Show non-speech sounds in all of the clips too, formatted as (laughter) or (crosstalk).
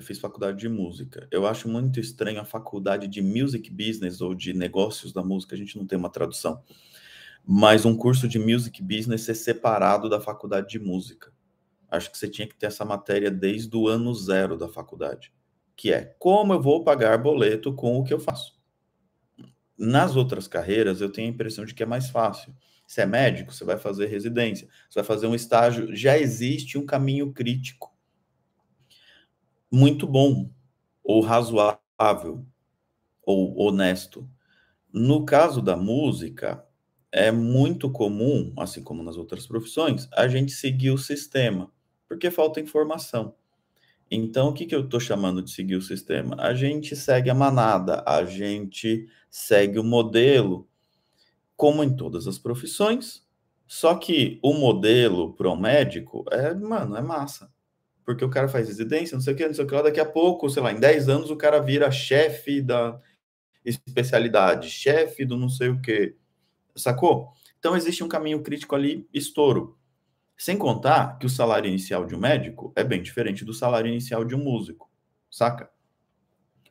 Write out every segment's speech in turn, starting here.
Eu fiz faculdade de música. Eu acho muito estranho a faculdade de music business ou de negócios da música, a gente não tem uma tradução. Mas um curso de music business ser separado da faculdade de música. Acho que você tinha que ter essa matéria desde o ano zero da faculdade, que é como eu vou pagar boleto com o que eu faço. Nas outras carreiras, eu tenho a impressão de que é mais fácil. Se é médico, você vai fazer residência, você vai fazer um estágio, já existe um caminho crítico muito bom, ou razoável, ou honesto. No caso da música, é muito comum, assim como nas outras profissões, a gente seguir o sistema, porque falta informação. Então, o que, que eu estou chamando de seguir o sistema? A gente segue a manada, a gente segue o modelo, como em todas as profissões, só que o modelo para o médico é, mano, é massa porque o cara faz residência, não sei o que, não sei o que lá, daqui a pouco, sei lá, em 10 anos o cara vira chefe da especialidade, chefe do não sei o que, sacou? Então existe um caminho crítico ali, estouro. Sem contar que o salário inicial de um médico é bem diferente do salário inicial de um músico, saca?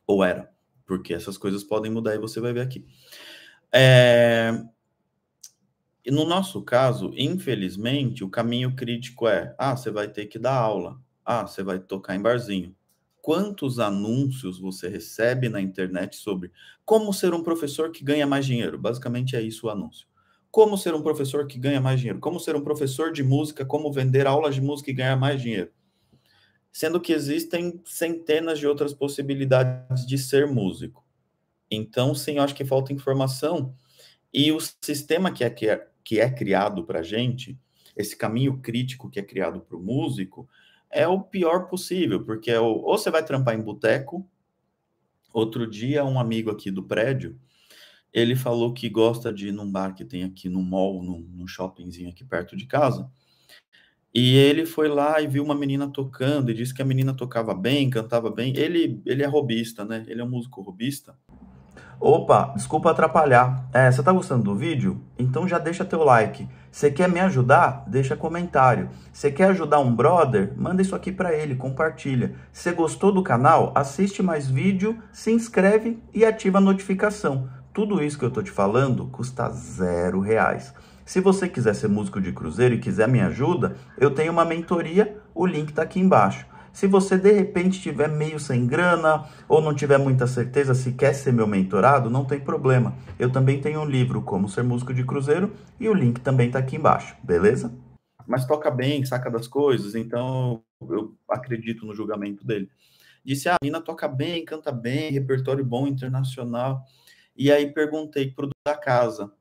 Ou era, porque essas coisas podem mudar e você vai ver aqui. É... No nosso caso, infelizmente, o caminho crítico é: ah, você vai ter que dar aula. Ah, você vai tocar em barzinho. Quantos anúncios você recebe na internet sobre como ser um professor que ganha mais dinheiro? Basicamente é isso o anúncio. Como ser um professor que ganha mais dinheiro? Como ser um professor de música? Como vender aulas de música e ganhar mais dinheiro? Sendo que existem centenas de outras possibilidades de ser músico. Então, sim, eu acho que falta informação. E o sistema que é, que é, que é criado para a gente, esse caminho crítico que é criado para o músico, é o pior possível, porque é ou você vai trampar em boteco. Outro dia, um amigo aqui do prédio, ele falou que gosta de ir num bar que tem aqui no mall, num, num shoppingzinho aqui perto de casa. E ele foi lá e viu uma menina tocando e disse que a menina tocava bem, cantava bem. Ele, ele é robista, né? Ele é um músico robista. Opa, desculpa atrapalhar. É, você tá gostando do vídeo? Então já deixa teu like. Você quer me ajudar? Deixa comentário. Você quer ajudar um brother? Manda isso aqui para ele, compartilha. Se gostou do canal, assiste mais vídeo, se inscreve e ativa a notificação. Tudo isso que eu tô te falando custa zero reais. Se você quiser ser músico de cruzeiro e quiser minha ajuda, eu tenho uma mentoria, o link tá aqui embaixo. Se você de repente estiver meio sem grana ou não tiver muita certeza se quer ser meu mentorado, não tem problema. Eu também tenho um livro Como Ser Músico de Cruzeiro e o link também está aqui embaixo, beleza? Mas toca bem, saca das coisas, então eu acredito no julgamento dele. Disse: ah, a menina toca bem, canta bem, repertório bom internacional. E aí perguntei pro da casa.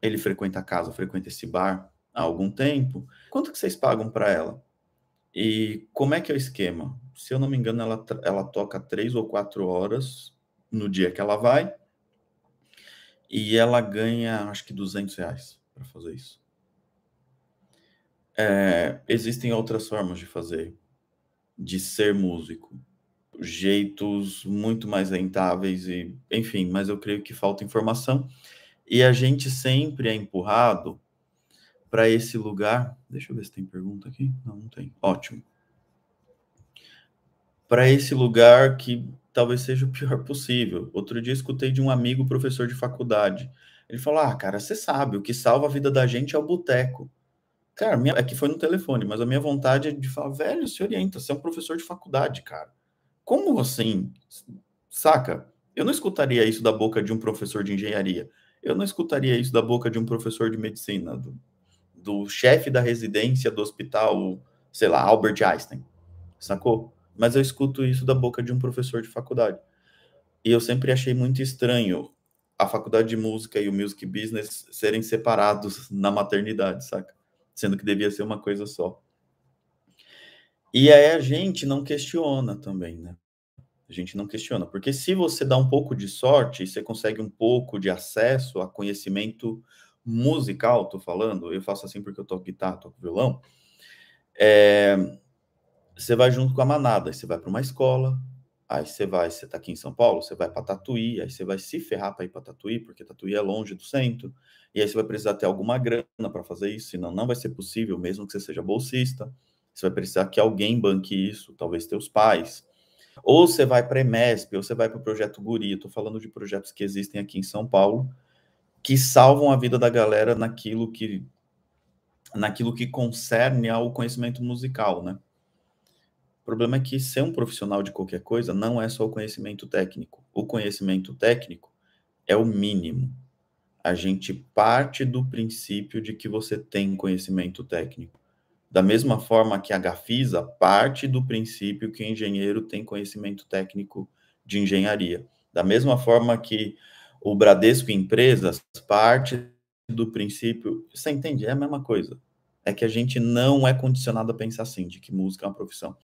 Ele frequenta a casa, frequenta esse bar há algum tempo. Quanto que vocês pagam para ela? E como é que é o esquema? Se eu não me engano, ela, ela toca três ou quatro horas no dia que ela vai e ela ganha, acho que 200 reais para fazer isso. É, existem outras formas de fazer, de ser músico, jeitos muito mais rentáveis e, enfim, mas eu creio que falta informação e a gente sempre é empurrado para esse lugar. Deixa eu ver se tem pergunta aqui. Não, não tem. Ótimo. Para esse lugar que talvez seja o pior (laughs) possível. Outro dia escutei de um amigo professor de faculdade. Ele falou: Ah, cara, você sabe, o que salva a vida da gente é o boteco. Cara, minha, é que foi no telefone, mas a minha vontade é de falar, velho, se orienta, você é um professor de faculdade, cara. Como assim? Saca? Eu não escutaria isso da boca de um professor de engenharia. Eu não escutaria isso da boca de um professor de medicina, do chefe da residência do hospital, sei lá, Albert Einstein, sacou? Mas eu escuto isso da boca de um professor de faculdade. E eu sempre achei muito estranho a faculdade de música e o music business serem separados na maternidade, saca? Sendo que devia ser uma coisa só. E aí a gente não questiona também, né? A gente não questiona, porque se você dá um pouco de sorte, você consegue um pouco de acesso a conhecimento musical, tô falando, eu faço assim porque eu toco guitarra, toco violão, é, você vai junto com a manada, você vai para uma escola, aí você vai, você tá aqui em São Paulo, você vai para Tatuí, aí você vai se ferrar para ir para Tatuí, porque Tatuí é longe do centro, e aí você vai precisar ter alguma grana para fazer isso, senão não vai ser possível, mesmo que você seja bolsista, você vai precisar que alguém banque isso, talvez teus pais. Ou você vai para a ou você vai para o Projeto Guri. Estou falando de projetos que existem aqui em São Paulo, que salvam a vida da galera naquilo que naquilo que concerne ao conhecimento musical, né? O problema é que ser um profissional de qualquer coisa não é só o conhecimento técnico. O conhecimento técnico é o mínimo. A gente parte do princípio de que você tem conhecimento técnico. Da mesma forma que a Gafisa parte do princípio que engenheiro tem conhecimento técnico de engenharia. Da mesma forma que o Bradesco Empresas parte do princípio, você entende? É a mesma coisa. É que a gente não é condicionado a pensar assim, de que música é uma profissão.